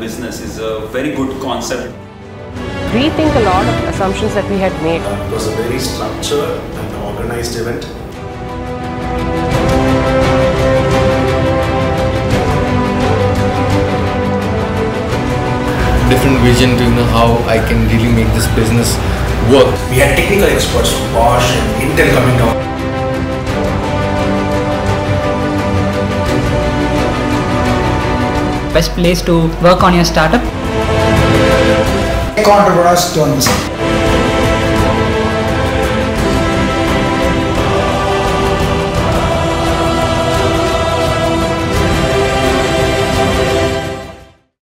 business is a very good concept. Rethink a lot of assumptions that we had made. Uh, it was a very structured and organized event. different vision to you know how I can really make this business work. We had technical experts from Bosch and Intel coming down. Best place to work on your startup? Take entrepreneurs to understand.